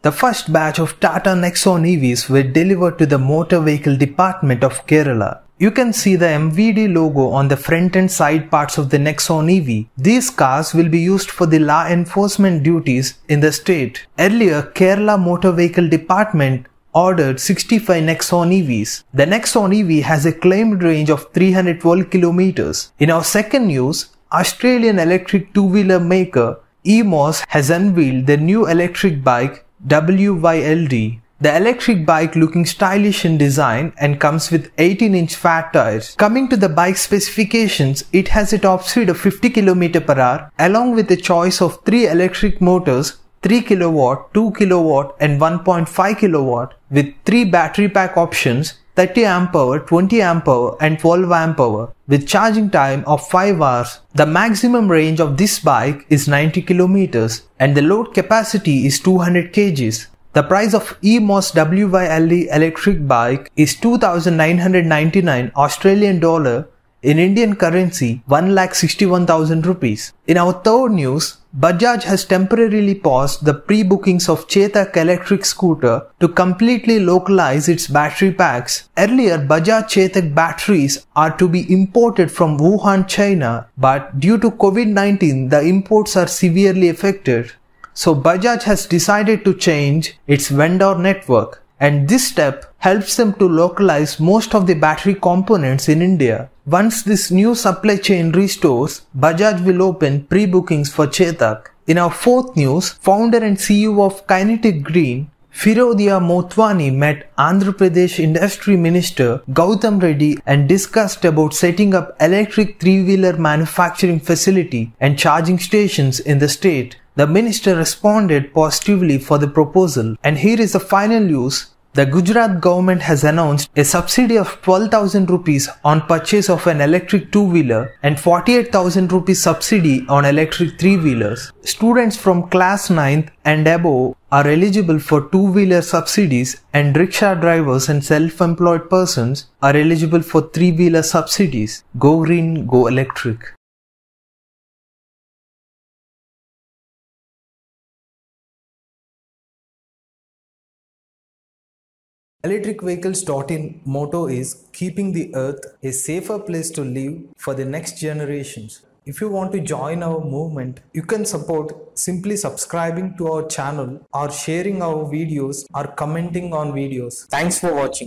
The first batch of Tata Nexon EVs were delivered to the Motor Vehicle Department of Kerala. You can see the MVD logo on the front and side parts of the Nexon EV. These cars will be used for the law enforcement duties in the state. Earlier, Kerala Motor Vehicle Department ordered 65 Nexon EVs. The Nexon EV has a claimed range of 312 kilometers. In our second news, Australian electric two-wheeler maker EMOS has unveiled the new electric bike WYLD. The electric bike looking stylish in design and comes with 18 inch fat tires. Coming to the bike specifications, it has a top speed of 50 km per hour along with a choice of 3 electric motors 3 kW, 2 kW and 1.5 kW with 3 battery pack options 30 amp hour, 20 amp hour and 12 amp hour with charging time of 5 hours. The maximum range of this bike is 90 kilometers and the load capacity is 200 kgs. The price of EMOS WYLD electric bike is 2999 Australian dollar in Indian currency 1,61,000 rupees. In our third news, Bajaj has temporarily paused the pre-bookings of Chetak electric scooter to completely localize its battery packs. Earlier, Bajaj Chetak batteries are to be imported from Wuhan, China, but due to COVID-19, the imports are severely affected. So Bajaj has decided to change its vendor network and this step helps them to localize most of the battery components in India. Once this new supply chain restores, Bajaj will open pre-bookings for Chetak. In our fourth news, founder and CEO of Kinetic Green, Firodia Motwani met Andhra Pradesh Industry Minister Gautam Reddy and discussed about setting up electric three-wheeler manufacturing facility and charging stations in the state. The minister responded positively for the proposal and here is the final news. The Gujarat government has announced a subsidy of 12,000 rupees on purchase of an electric two-wheeler and 48,000 rupees subsidy on electric three-wheelers. Students from class 9th and above are eligible for two-wheeler subsidies and rickshaw drivers and self-employed persons are eligible for three-wheeler subsidies. Go green, go electric. Electric Vehicles.in motto is keeping the earth a safer place to live for the next generations. If you want to join our movement, you can support simply subscribing to our channel or sharing our videos or commenting on videos. Thanks for watching.